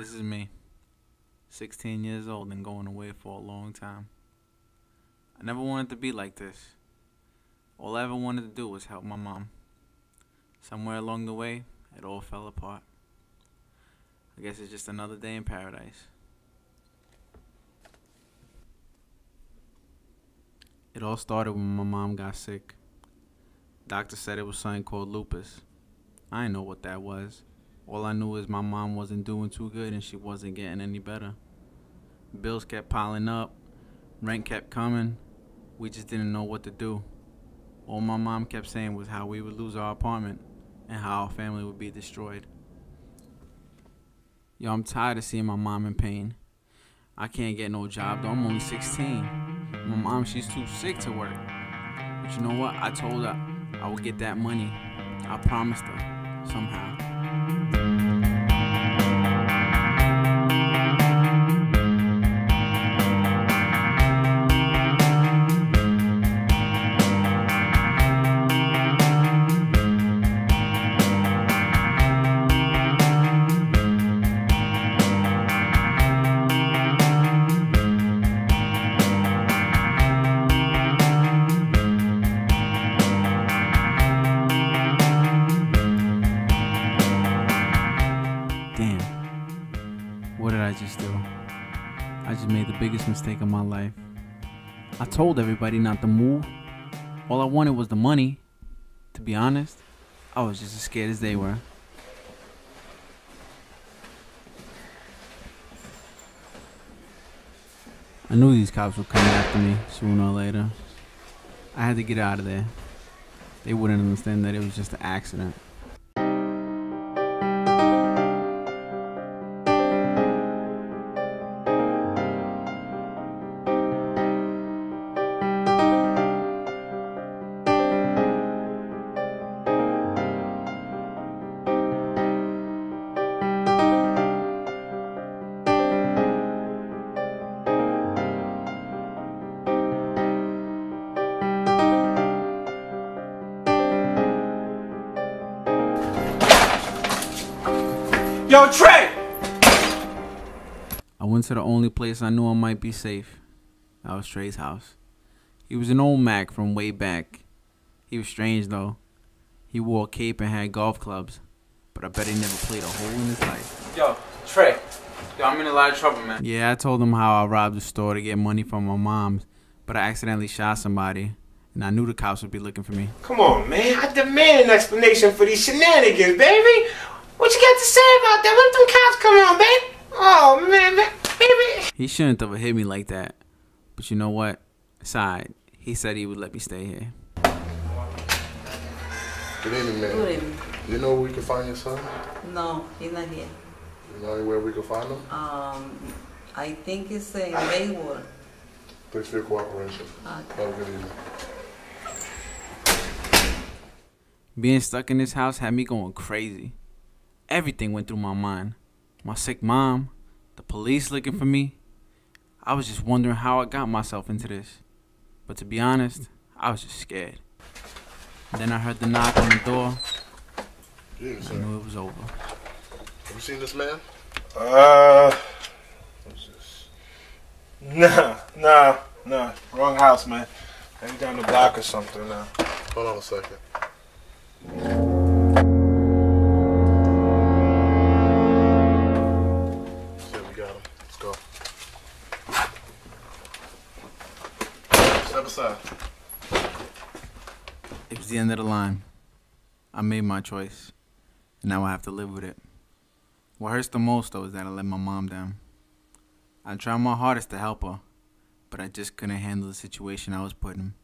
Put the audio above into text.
This is me. 16 years old and going away for a long time. I never wanted to be like this. All I ever wanted to do was help my mom. Somewhere along the way, it all fell apart. I guess it's just another day in paradise. It all started when my mom got sick. Doctor said it was something called lupus. I didn't know what that was. All I knew is my mom wasn't doing too good and she wasn't getting any better. Bills kept piling up, rent kept coming. We just didn't know what to do. All my mom kept saying was how we would lose our apartment and how our family would be destroyed. Yo, I'm tired of seeing my mom in pain. I can't get no job though. I'm only 16. My mom, she's too sick to work. But you know what? I told her I would get that money. I promised her somehow. Damn. What did I just do? I just made the biggest mistake of my life. I told everybody not to move. All I wanted was the money. To be honest, I was just as scared as they were. I knew these cops would come after me sooner or later. I had to get out of there. They wouldn't understand that it was just an accident. Yo, Trey! I went to the only place I knew I might be safe. That was Trey's house. He was an old Mac from way back. He was strange though. He wore a cape and had golf clubs, but I bet he never played a hole in his life. Yo, Trey. Yo, I'm in a lot of trouble, man. Yeah, I told him how I robbed the store to get money from my mom's, but I accidentally shot somebody, and I knew the cops would be looking for me. Come on, man. I demand an explanation for these shenanigans, baby. What you got to say about that? What if them cops come on, baby? Oh, man, ba- baby. He shouldn't have hit me like that, but you know what? Aside, he said he would let me stay here. Good evening, man. Good evening. You know where we can find your son? No, he's not here. You know anywhere we can find him? Um, I think it's in Maywood. Thanks for your cooperation. Okay. Have a good evening. Being stuck in this house had me going crazy. Everything went through my mind. My sick mom, the police looking for me. I was just wondering how I got myself into this. But to be honest, I was just scared. Then I heard the knock on the door. Good evening, I knew it was over. Have you seen this man? Uh, what's this? Nah, nah, nah. Wrong house, man. Maybe down the block or something now. Hold on a second. It was the end of the line. I made my choice. And now I have to live with it. What hurts the most though is that I let my mom down. I tried my hardest to help her, but I just couldn't handle the situation I was put in.